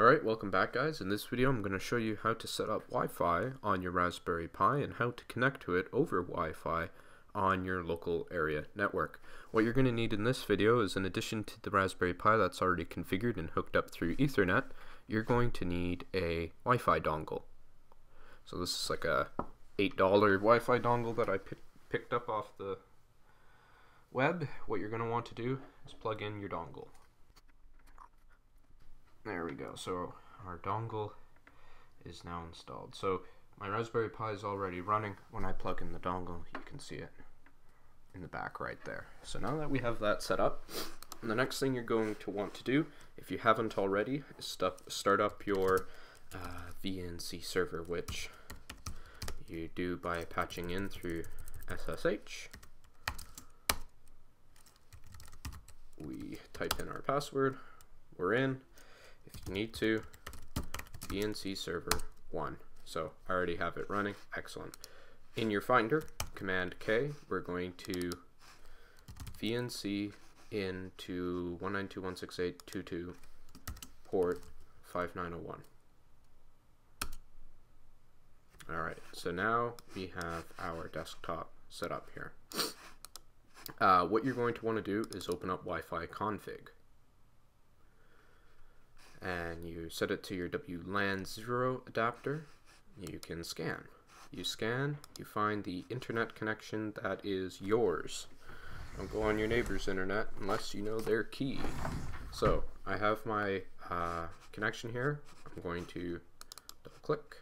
Alright, welcome back guys. In this video I'm going to show you how to set up Wi-Fi on your Raspberry Pi and how to connect to it over Wi-Fi on your local area network. What you're going to need in this video is in addition to the Raspberry Pi that's already configured and hooked up through Ethernet, you're going to need a Wi-Fi dongle. So this is like a $8 Wi-Fi dongle that I picked up off the web. What you're going to want to do is plug in your dongle. There we go. So our dongle is now installed. So my Raspberry Pi is already running. When I plug in the dongle, you can see it in the back right there. So now that we have that set up, the next thing you're going to want to do, if you haven't already, is start up your uh, VNC server, which you do by patching in through SSH. We type in our password, we're in, if you need to, VNC server 1. So I already have it running. Excellent. In your Finder, Command K, we're going to VNC into 192.168.22 port 5901. Alright, so now we have our desktop set up here. Uh, what you're going to want to do is open up Wi-Fi config and you set it to your WLAN 0 adapter, you can scan. You scan, you find the internet connection that is yours. Don't go on your neighbor's internet unless you know their key. So I have my uh, connection here. I'm going to double click.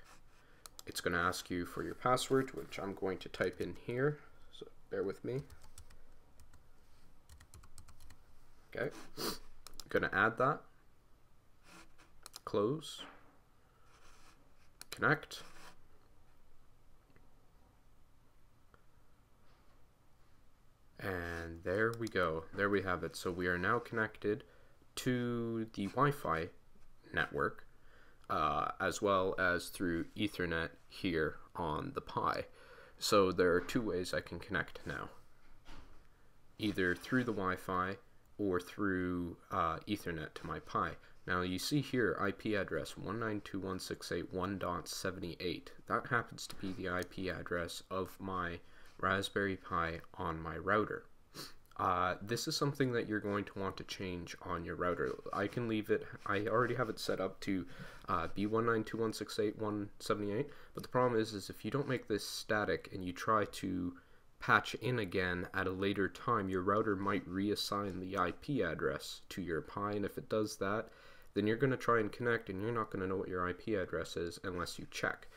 It's going to ask you for your password, which I'm going to type in here. So bear with me. Okay. I'm going to add that close, connect, and there we go. There we have it. So we are now connected to the Wi-Fi network uh, as well as through Ethernet here on the Pi. So there are two ways I can connect now. Either through the Wi-Fi or through uh, Ethernet to my Pi. Now you see here IP address 192.168.1.78. That happens to be the IP address of my Raspberry Pi on my router. Uh, this is something that you're going to want to change on your router. I can leave it, I already have it set up to uh, B192.168.1.78, but the problem is, is if you don't make this static and you try to patch in again at a later time, your router might reassign the IP address to your Pi, and if it does that, then you're going to try and connect and you're not going to know what your IP address is unless you check.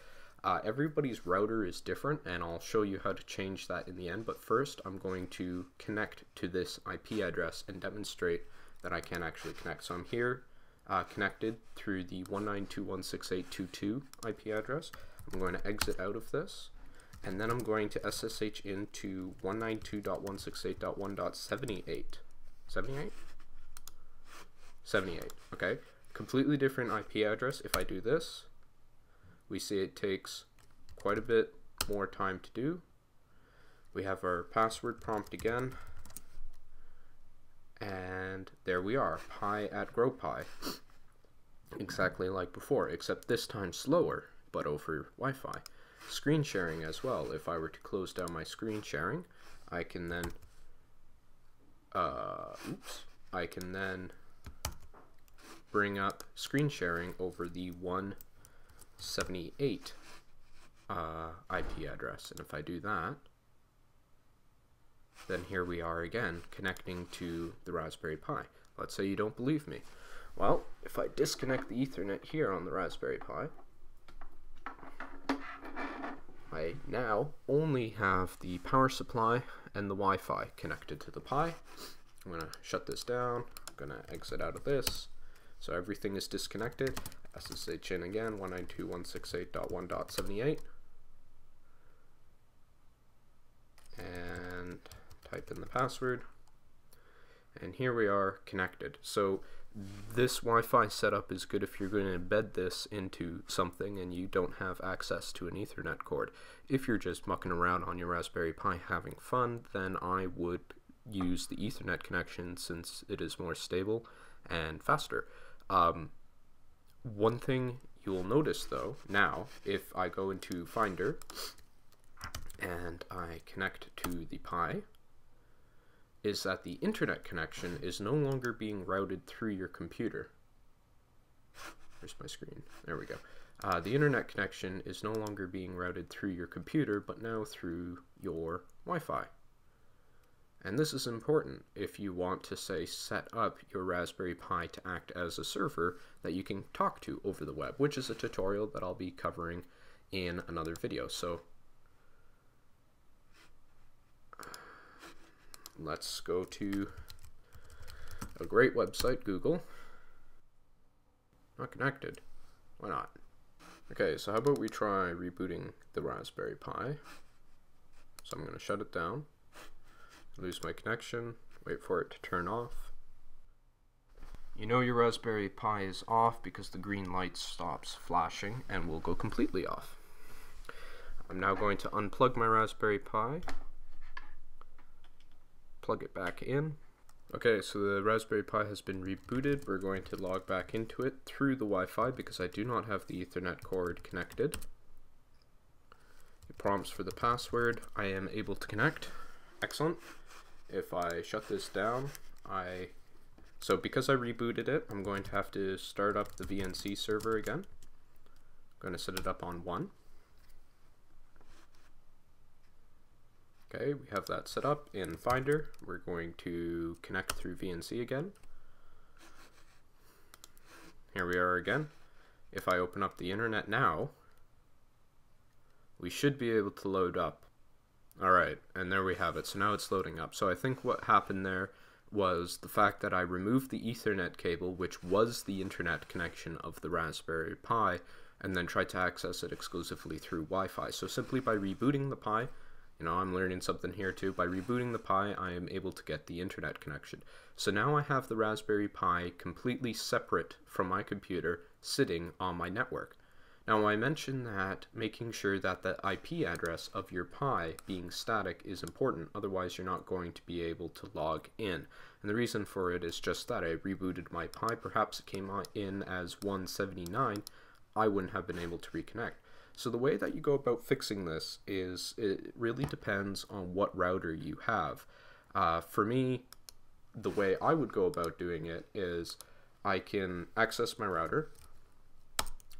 Uh, everybody's router is different and I'll show you how to change that in the end, but first I'm going to connect to this IP address and demonstrate that I can actually connect. So I'm here uh, connected through the 192.168.22 IP address. I'm going to exit out of this and then I'm going to SSH into 192.168.1.78. 78? 78, okay? Completely different IP address. If I do this, we see it takes quite a bit more time to do. We have our password prompt again. And there we are, pi at GrowPi. Exactly like before, except this time slower, but over Wi-Fi. Screen sharing as well. If I were to close down my screen sharing, I can then, uh, oops, I can then bring up screen sharing over the 178 uh, IP address. And if I do that, then here we are again connecting to the Raspberry Pi. Let's say you don't believe me. Well, if I disconnect the Ethernet here on the Raspberry Pi, I now only have the power supply and the Wi-Fi connected to the Pi. I'm going to shut this down. I'm going to exit out of this. So everything is disconnected. SSH in again, 192.168.1.78. And type in the password. And here we are connected. So this Wi-Fi setup is good if you're going to embed this into something and you don't have access to an Ethernet cord. If you're just mucking around on your Raspberry Pi having fun, then I would use the Ethernet connection since it is more stable and faster. Um, one thing you will notice though now if I go into Finder and I connect to the Pi is that the internet connection is no longer being routed through your computer. Where's my screen? There we go. Uh, the internet connection is no longer being routed through your computer, but now through your Wi-Fi. And this is important if you want to, say, set up your Raspberry Pi to act as a server that you can talk to over the web, which is a tutorial that I'll be covering in another video. So let's go to a great website, Google. Not connected. Why not? Okay, so how about we try rebooting the Raspberry Pi. So I'm going to shut it down, lose my connection, wait for it to turn off. You know your Raspberry Pi is off because the green light stops flashing and will go completely off. I'm now going to unplug my Raspberry Pi plug it back in. Okay, so the Raspberry Pi has been rebooted. We're going to log back into it through the Wi-Fi because I do not have the Ethernet cord connected. It prompts for the password. I am able to connect. Excellent. If I shut this down, I... So because I rebooted it, I'm going to have to start up the VNC server again. I'm going to set it up on 1. Okay, we have that set up in Finder. We're going to connect through VNC again. Here we are again. If I open up the internet now, we should be able to load up. Alright, and there we have it. So now it's loading up. So I think what happened there was the fact that I removed the Ethernet cable, which was the internet connection of the Raspberry Pi, and then tried to access it exclusively through Wi-Fi. So simply by rebooting the Pi, you know, I'm learning something here too. By rebooting the Pi, I am able to get the internet connection. So now I have the Raspberry Pi completely separate from my computer sitting on my network. Now I mentioned that making sure that the IP address of your Pi being static is important, otherwise you're not going to be able to log in. And the reason for it is just that I rebooted my Pi, perhaps it came in as 179, I wouldn't have been able to reconnect. So the way that you go about fixing this is it really depends on what router you have. Uh, for me, the way I would go about doing it is I can access my router,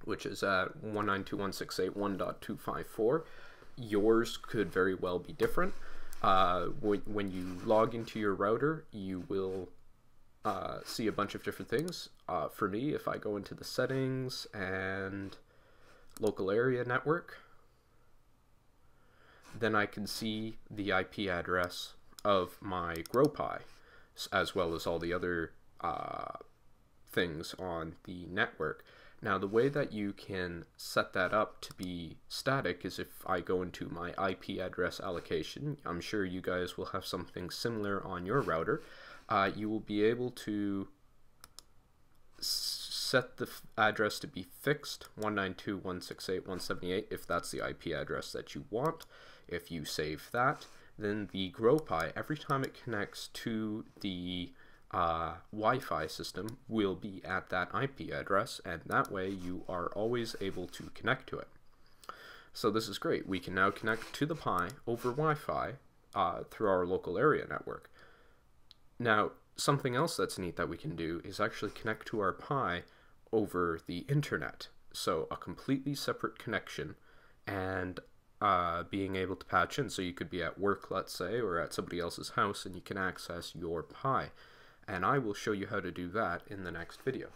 which is at 192.168.1.254. Yours could very well be different. Uh, when, when you log into your router, you will uh, see a bunch of different things. Uh, for me, if I go into the settings and local area network, then I can see the IP address of my GrowPi, as well as all the other uh, things on the network. Now, the way that you can set that up to be static is if I go into my IP address allocation. I'm sure you guys will have something similar on your router. Uh, you will be able to set the address to be fixed 192.168.178 if that's the IP address that you want. If you save that, then the GrowPi, every time it connects to the uh, Wi-Fi system, will be at that IP address, and that way you are always able to connect to it. So this is great. We can now connect to the Pi over Wi-Fi uh, through our local area network. Now, something else that's neat that we can do is actually connect to our Pi over the internet. So a completely separate connection and uh, being able to patch in. So you could be at work, let's say, or at somebody else's house and you can access your Pi. And I will show you how to do that in the next video.